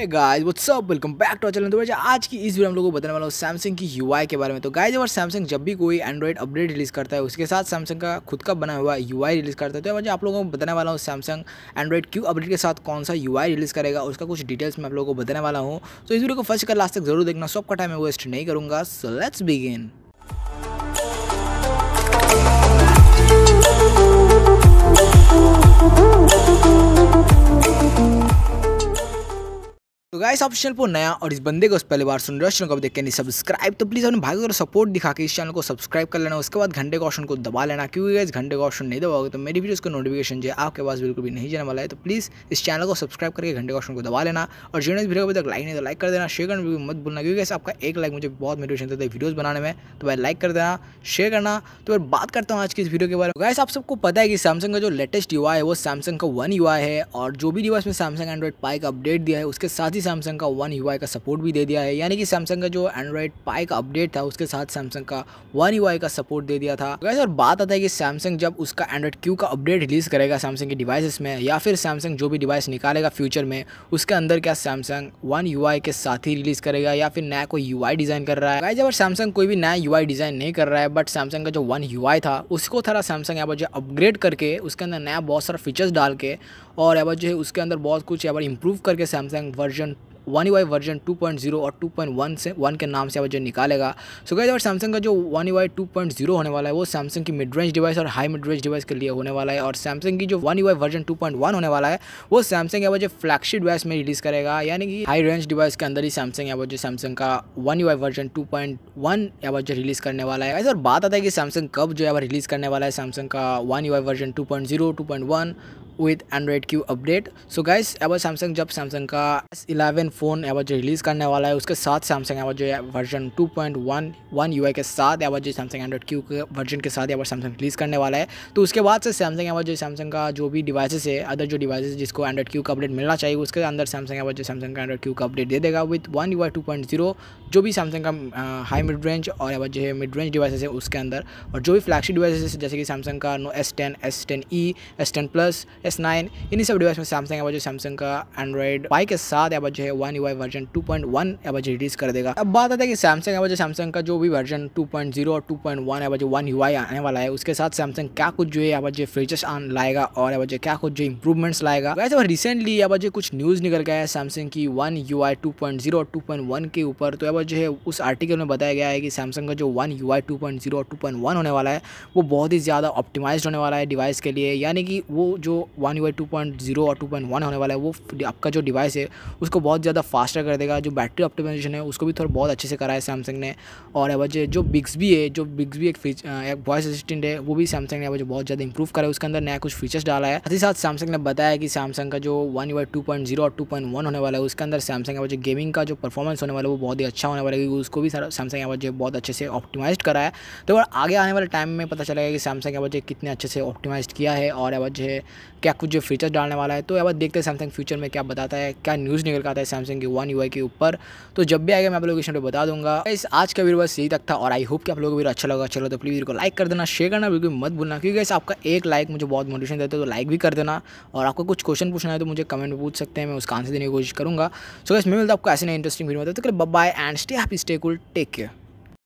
Hey guys what's up welcome back to channel तो भाई आज की इस वीडियो हम लोगों को बताने वाला हूँ सैमसंग की यूआई के बारे में। तो गाइस अगर सैमसंग जब भी कोई एंड्रॉइड अपडेट रिलीज़ करता है, उसके साथ सैमसंग का खुद का बना हुआ यूआई रिलीज़ करता है तो वजह आप लोगों को बताने वाला हूँ सैमसंग एंड्रॉइड क्यू अपडेट के साथ कौन सा यू रिलीज़ करेगा, उसका कुछ डिटेल्स मैं आप लोगों को बताने वाला हूँ। तो इस वीडियो को फ़र्स्ट कर लास्ट तक ज़रूर देखना। सबका टाइम वेस्ट नहीं करूँगा। सो लेट्स बिगिन गाइस आप चैनल पर नया और इस बंदे को पहले बार सुन रहे हो को देख के नहीं सब्सक्राइब तो प्लीज़ अपने भाई को सपोर्ट दिखा के इस चैनल को सब्सक्राइब कर लेना, उसके बाद घंटे का ऑप्शन को दबा लेना, क्योंकि इस घंटे का ऑप्शन नहीं दबाओगे तो मेरी वीडियोस का नोटिफिकेशन जो आपके पास बिल्कुल भी नहीं जाने वाला है तो प्लीज़ इस चैनल को सब्सक्राइब करके घंटे का ऑप्शन को दबा लेना और जिन्होंने वीडियो अभी तक लाइक नहीं तो लाइक कर देना शेयर करना मत भूलना, क्योंकि आपका एक लाइक मुझे बहुत मोटिवेशन देता है वीडियोज़ बनाने में तो भाई लाइक कर देना शेयर करना तो फिर बात करता हूँ आज की इस वीडियो के बारे में। गैस आप सबको पता है कि सैमसंग का जो लेटेस्ट यू है, वो सैमसंग का वन यू है और जो भी डिवाइस में सैमसंग एंड्रॉइड पाई का अपडेट दिया है, उसके साथ ही सैमसंग का वन यू का सपोर्ट भी दे दिया है। यानी कि सैमसंग का जो एंड्रॉइड पाई का अपडेट था, उसके साथ सैमसंग का वन यूआई का सपोर्ट दे दिया था। वैसे और बात आता है कि सैमसंग जब उसका एंड्रॉइड क्यू का अपडेट रिलीज़ करेगा सैमसंग के डिवाइसेस में, या फिर सैमसंग जो भी डिवाइस निकालेगा फ्यूचर में, उसके अंदर क्या सैमसंग वन यू के साथ ही रिलीज़ करेगा, या फिर नया कोई यू डिज़ाइन कर रहा है। जब सैमसंग कोई भी नया यू डिज़ाइन नहीं कर रहा है बट सैमसंग का जो वन यू था, उसको थोड़ा सैमसंग यहाँ पर जो अपग्रेड करके, उसके अंदर नया बहुत सारा फीचर्स डाल के, और यहाँ जो है उसके अंदर बहुत कुछ यहाँ पर करके Samsung version one U version 2.0 और 2.1 से वन के नाम से जो निकालेगा। सो गए अगर सैमसंग का जो वन यू टू होने वाला है, वो सैमसंग की मिड रेंज डिवाइस और हाई मिड रेंज डिवाइस के लिए होने वाला है। और सैमसंग की जो वन यू वर्जन 2.1 होने वाला है, वो सैमसंग या जो फ्लैगशिप डिवाइस में रिलीज़ करेगा। यानी कि हाई रेंज डिवाइस के अंदर ही सैमसंग या जो सैमसंग का वन यू वर्जन टू या जो रिलीज़ करने वाला है। और बात आता है कि सैमसंग कब जो है रिलीज़ करने वाला है सैमसंग का one U version 2.0 2.1 with Android Q update so guys अब सैमसंग जब सैमसंग का एस इलेवन फ़ोन अब जो रिलीज़ करने वाला है, उसके साथ सैमसंग एवर जो है version two point one one U के साथ अब जो सैमसंग एंड्रॉइड क्यू के वर्जन के साथ अब सैमसंग रिलीज़ करने वाला है। तो उसके बाद से सैमसंग अब जो सैमसंग का जो भी डिवाइसेस है अदर जो डिवाइसेस जिसको एंड्रॉइड क्यू का अपडेट मिलना चाहिए, उसके अंदर सैमसंग अब जो सैमसंग का एंड्रॉइड क्यू का अपडेट दे देगा विद वन यू ज़ीरो जो भी सैमसंग का हाई मिड रेंज और अब जो है मिड रेंज डिवाइसेस है उसके अंदर। और जो भी फ्लैगशिप डिवाइसेस जैसे कि सैमसंग का no S ten S ten E S ten plus S nine इन सब डिवाइस में सैमसंग अब जो सैमसंग का एंड्रॉइड पाई के साथ अब जो है one U version two point one अब जो रिलीज़ कर देगा। अब बात आता है कि सैमसंग अब जो सैमसंग का जो भी वर्जन टू पॉइंट ज़ीरो और टू पॉइंट वन अब जो वन यू आने वाला है, उसके साथ सैमसंग क्या कुछ जो है अब जो फीचर्स लाएगा और अब जो क्या कुछ जो इंप्रूवमेंट्स लाएगा। वैसे रिसेंटली अब जो कुछ न्यूज़ निकल गया है सैमसंग की one U I two point zero और टू पॉइंट वन के ऊपर। तो अब जो है, उस आर्टिकल में बताया गया है कि सैमसंग का जो one U I two point zero और टू पॉइंट वन होने वाला है, वो बहुत ही ज़्यादा ऑप्टिमाइज होने वाला है डिवाइस के लिए। यानी कि वो जो one U I two point zero और टू पॉइंट वन होने वाला है, वो आपका जो डिवाइस है, उसको बहुत ज़्यादा फास्टर कर देगा, जो बैटरी ऑप्टिमाइजेशन है, उसको भी थोड़ा बहुत अच्छे से करा है सैमसंग ने। और वजह जो बिग्स भी है, जो बिग्स भी एक एक वॉइस असिस्टेंट है, वो भी सैमसंग ने वजह बहुत ज़्यादा इंप्रूव करा है, उसके अंदर नया कुछ फीचर्स डाला है। साथ ही साथ सैमसंग ने बताया कि सैमसंग का जो one U two point zero और टू पॉइंट वन होने वाला है, उसके अंदर सैमसंग का वजह गेमिंग का जो परफॉर्मेंस होने वाला है, वो बहुत ही अच्छा होने वाला है उसको भी सैमसंग वजह बहुत अच्छे से ऑप्टिमाइज करा है। तो आगे आने वाले टाइम में पता चलेगा कि सैमसंग वजह कितने अच्छे से ऑप्टिमाइज किया है, और वजह क्या कुछ जो फीचर्स डालने वाला है तो अब देखते हैं सैमसंग फ्यूचर में क्या बताता है, क्या न्यूज़ निकल आता है सैमसंग के वन यू के ऊपर। तो जब भी आएगा, मैं आप लोकेशन पर बता दूँगा। इस आज का वीडियो बस यही तक था और आई होप कि आप लोगों को वीडियो अच्छा लगा। चलो तो प्लीज़ वीडियो को लाइक कर देना शेयर करना, बिल्कुल मत भूलना। क्योंकि इस आपका एक लाइक मुझे बहुत मोटिवेशन देता है तो लाइक भी कर देना। और आपको कुछ क्वेश्चन पूछना है तो मुझे कमेंट में पूछ सकते हैं, मैं उसका आंसर देने की कोशिश करूँगा। सो मैं मिलता आपको ऐसे नहीं इंटरेस्टिंग वीडियो में तो bye and stay happy stay cool take care